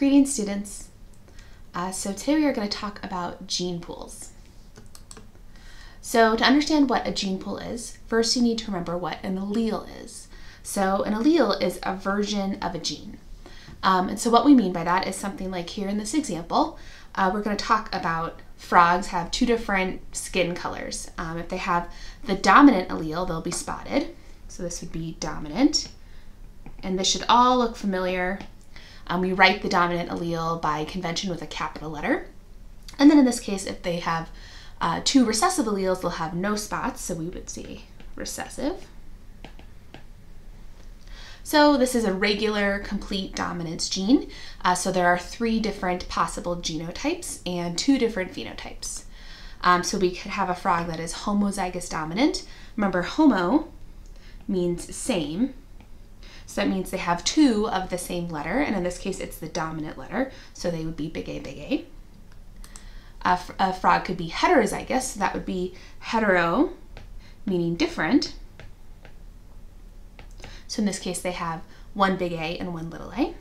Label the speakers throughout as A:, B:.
A: Greetings, students. Uh, so today we are going to talk about gene pools. So to understand what a gene pool is, first you need to remember what an allele is. So an allele is a version of a gene. Um, and so what we mean by that is something like here in this example, uh, we're going to talk about frogs have two different skin colors. Um, if they have the dominant allele, they'll be spotted. So this would be dominant. And this should all look familiar um, we write the dominant allele by convention with a capital letter. And then in this case, if they have uh, two recessive alleles, they'll have no spots, so we would say recessive. So this is a regular complete dominance gene. Uh, so there are three different possible genotypes and two different phenotypes. Um, so we could have a frog that is homozygous dominant. Remember, homo means same, so that means they have two of the same letter, and in this case it's the dominant letter, so they would be big A, big A. A, frog could be heterozygous, so that would be hetero, meaning different. So in this case they have one big A and one little a.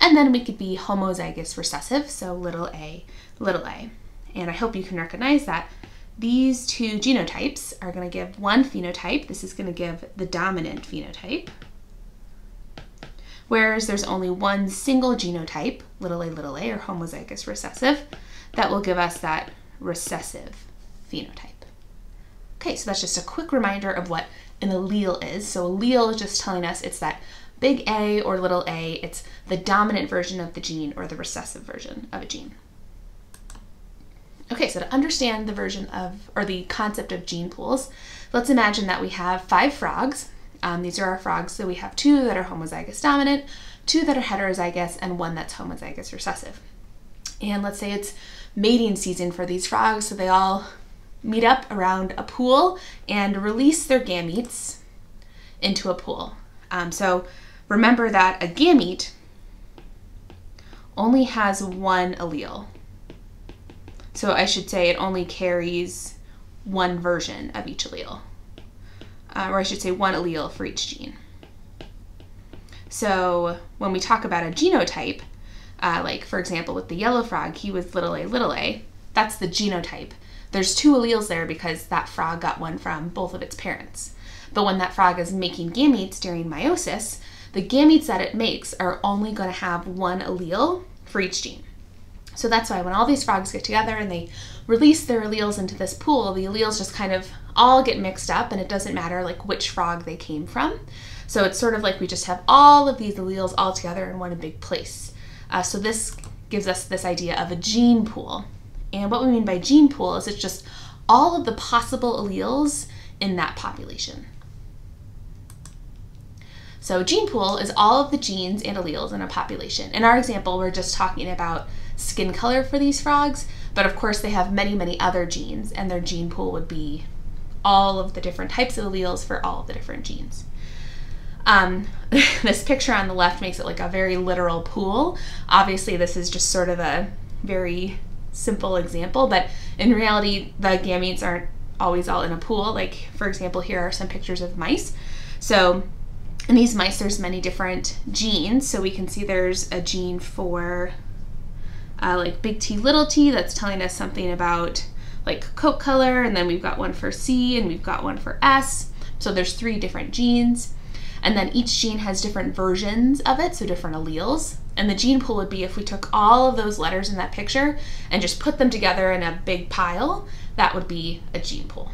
A: And then we could be homozygous recessive, so little a, little a. And I hope you can recognize that these two genotypes are going to give one phenotype. This is going to give the dominant phenotype whereas there's only one single genotype, little a little a or homozygous recessive, that will give us that recessive phenotype. Okay, so that's just a quick reminder of what an allele is. So allele is just telling us it's that big A or little a, it's the dominant version of the gene or the recessive version of a gene. Okay, so to understand the version of, or the concept of gene pools, let's imagine that we have five frogs um, these are our frogs. So we have two that are homozygous dominant, two that are heterozygous, and one that's homozygous recessive. And let's say it's mating season for these frogs, so they all meet up around a pool and release their gametes into a pool. Um, so remember that a gamete only has one allele. So I should say it only carries one version of each allele uh, or I should say one allele for each gene. So when we talk about a genotype, uh, like for example with the yellow frog, he was little a little a, that's the genotype. There's two alleles there because that frog got one from both of its parents. But when that frog is making gametes during meiosis, the gametes that it makes are only going to have one allele for each gene. So that's why when all these frogs get together and they release their alleles into this pool, the alleles just kind of all get mixed up and it doesn't matter like which frog they came from. So it's sort of like we just have all of these alleles all together in one big place. Uh, so this gives us this idea of a gene pool. And what we mean by gene pool is it's just all of the possible alleles in that population. So gene pool is all of the genes and alleles in a population. In our example, we're just talking about skin color for these frogs, but of course they have many, many other genes, and their gene pool would be all of the different types of alleles for all of the different genes. Um, this picture on the left makes it like a very literal pool. Obviously, this is just sort of a very simple example, but in reality, the gametes aren't always all in a pool. Like, for example, here are some pictures of mice. So, in these mice, there's many different genes. So, we can see there's a gene for uh, like big T, little t, that's telling us something about like coat color, and then we've got one for C and we've got one for S. So there's three different genes. And then each gene has different versions of it, so different alleles. And the gene pool would be if we took all of those letters in that picture and just put them together in a big pile, that would be a gene pool.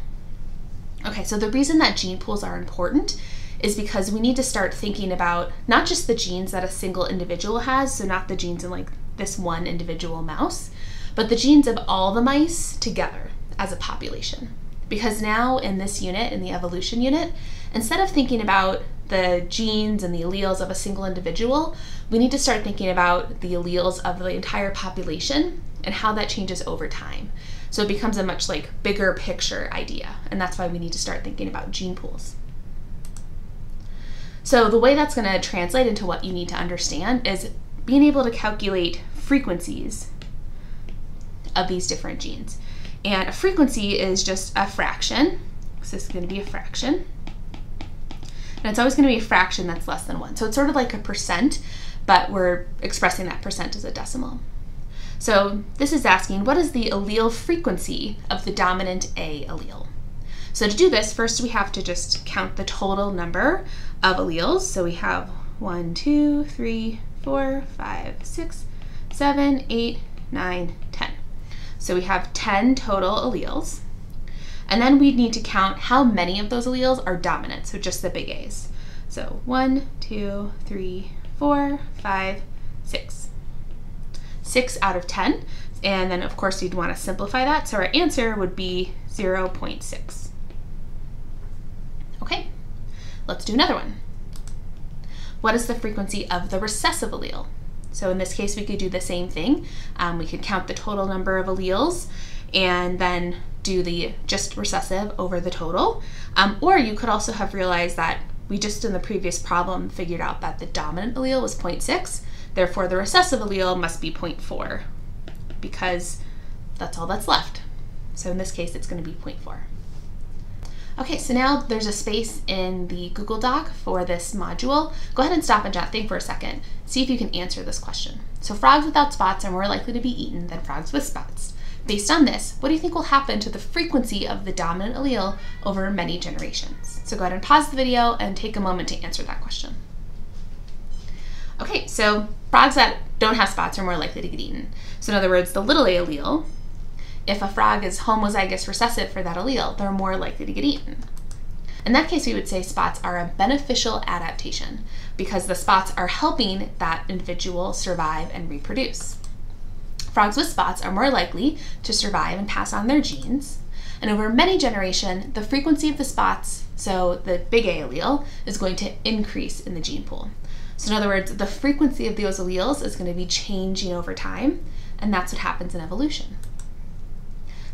A: Okay, so the reason that gene pools are important is because we need to start thinking about not just the genes that a single individual has, so not the genes in like this one individual mouse, but the genes of all the mice together as a population. Because now in this unit, in the evolution unit, instead of thinking about the genes and the alleles of a single individual, we need to start thinking about the alleles of the entire population and how that changes over time. So it becomes a much like bigger picture idea, and that's why we need to start thinking about gene pools. So the way that's going to translate into what you need to understand is being able to calculate frequencies of these different genes. And a frequency is just a fraction. So this is going to be a fraction. And it's always going to be a fraction that's less than 1. So it's sort of like a percent, but we're expressing that percent as a decimal. So this is asking what is the allele frequency of the dominant A allele? So to do this, first we have to just count the total number of alleles. So we have one, two, three, four, five, six, seven, eight, nine, ten. So we have 10 total alleles. And then we need to count how many of those alleles are dominant, so just the big A's. So one, two, three, four, five, six six out of 10. And then of course you'd want to simplify that. So our answer would be 0.6. Okay, let's do another one. What is the frequency of the recessive allele? So in this case, we could do the same thing. Um, we could count the total number of alleles and then do the just recessive over the total. Um, or you could also have realized that we just in the previous problem figured out that the dominant allele was 0.6. Therefore, the recessive allele must be 0.4 because that's all that's left. So in this case, it's going to be 0.4. Okay, so now there's a space in the Google Doc for this module. Go ahead and stop and jot think for a second. See if you can answer this question. So frogs without spots are more likely to be eaten than frogs with spots. Based on this, what do you think will happen to the frequency of the dominant allele over many generations? So go ahead and pause the video and take a moment to answer that question. Okay, so frogs that don't have spots are more likely to get eaten. So in other words, the little a allele, if a frog is homozygous recessive for that allele, they're more likely to get eaten. In that case, we would say spots are a beneficial adaptation because the spots are helping that individual survive and reproduce. Frogs with spots are more likely to survive and pass on their genes. And over many generations, the frequency of the spots, so the big A allele, is going to increase in the gene pool. So in other words, the frequency of those alleles is going to be changing over time, and that's what happens in evolution.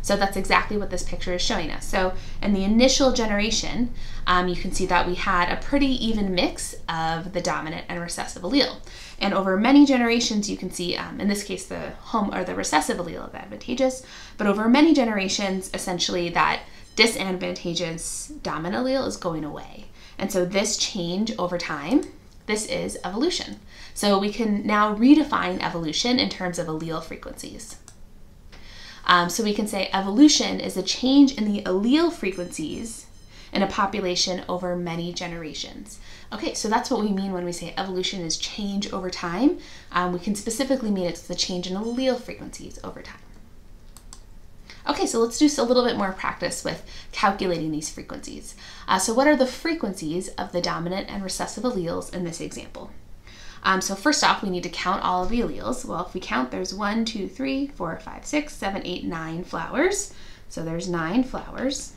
A: So that's exactly what this picture is showing us. So in the initial generation, um, you can see that we had a pretty even mix of the dominant and recessive allele. And over many generations, you can see, um, in this case, the home or the recessive allele is advantageous, but over many generations, essentially that disadvantageous dominant allele is going away. And so this change over time this is evolution. So we can now redefine evolution in terms of allele frequencies. Um, so we can say evolution is a change in the allele frequencies in a population over many generations. Okay, so that's what we mean when we say evolution is change over time. Um, we can specifically mean it's the change in allele frequencies over time. Okay, so let's do a little bit more practice with calculating these frequencies. Uh, so what are the frequencies of the dominant and recessive alleles in this example? Um, so first off, we need to count all of the alleles. Well, if we count, there's one, two, three, four, five, six, seven, eight, nine flowers. So there's nine flowers.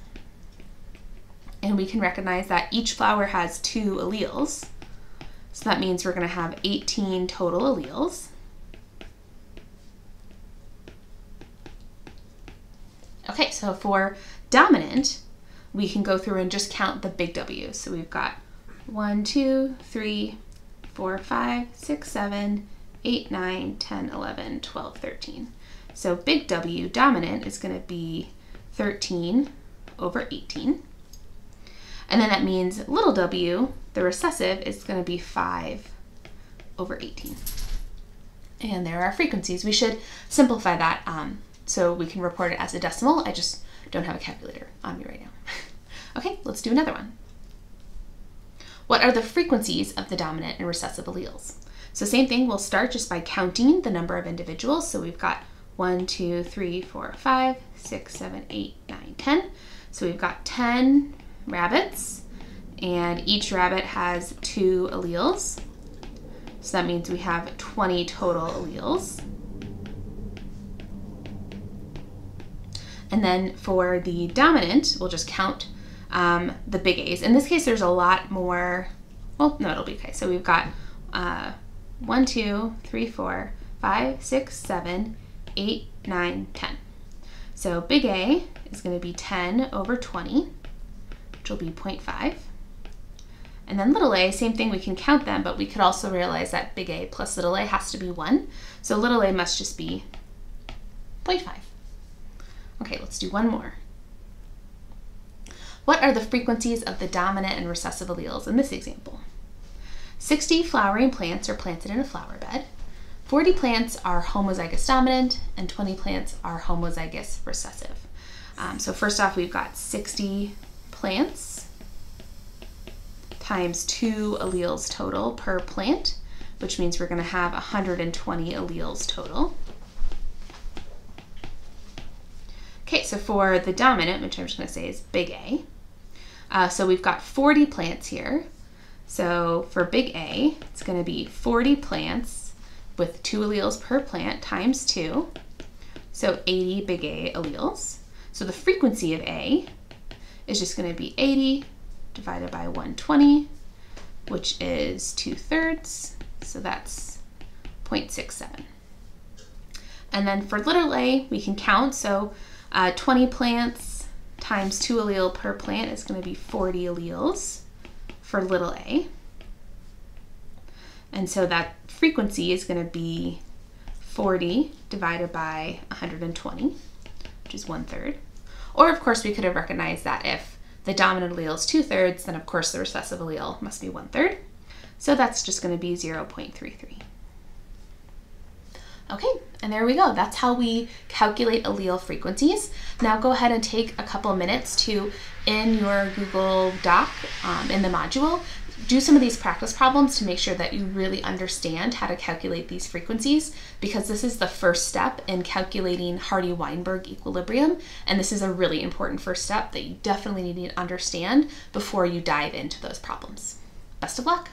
A: And we can recognize that each flower has two alleles. So that means we're going to have 18 total alleles. Okay, so for dominant, we can go through and just count the big W's. So we've got one, two, three, four, five, six, seven, eight, nine, 10, 11, 12, 13. So big W, dominant, is going to be 13 over 18. And then that means little w, the recessive, is going to be 5 over 18. And there are frequencies. We should simplify that um, so we can report it as a decimal. I just don't have a calculator on me right now. okay, let's do another one. What are the frequencies of the dominant and recessive alleles? So same thing, we'll start just by counting the number of individuals. So we've got one, two, three, four, five, six, seven, eight, nine, ten. So we've got 10 rabbits, and each rabbit has two alleles. So that means we have 20 total alleles. And then for the dominant, we'll just count um, the big A's. In this case, there's a lot more, well, no, it'll be okay. So we've got uh, 1, 2, 3, 4, 5, 6, 7, 8, 9, 10. So big A is going to be 10 over 20, which will be 0.5. And then little a, same thing, we can count them, but we could also realize that big A plus little a has to be 1. So little a must just be 0.5. Okay, let's do one more. What are the frequencies of the dominant and recessive alleles in this example? 60 flowering plants are planted in a flower bed. 40 plants are homozygous dominant and 20 plants are homozygous recessive. Um, so first off, we've got 60 plants times two alleles total per plant, which means we're going to have 120 alleles total. Okay, so for the dominant, which I'm just going to say is big A, uh, so we've got 40 plants here. So for big A, it's going to be 40 plants with two alleles per plant times two. So 80 big A alleles. So the frequency of A is just going to be 80 divided by 120, which is 2 thirds. So that's 0.67. And then for little a, we can count. So uh, 20 plants times 2 allele per plant is going to be 40 alleles for little a. And so that frequency is going to be 40 divided by 120, which is one third. Or of course we could have recognized that if the dominant allele is two thirds, then of course the recessive allele must be one third. So that's just going to be 0.33. Okay, and there we go. That's how we calculate allele frequencies. Now go ahead and take a couple minutes to, in your Google Doc, um, in the module, do some of these practice problems to make sure that you really understand how to calculate these frequencies because this is the first step in calculating Hardy-Weinberg equilibrium and this is a really important first step that you definitely need to understand before you dive into those problems. Best of luck!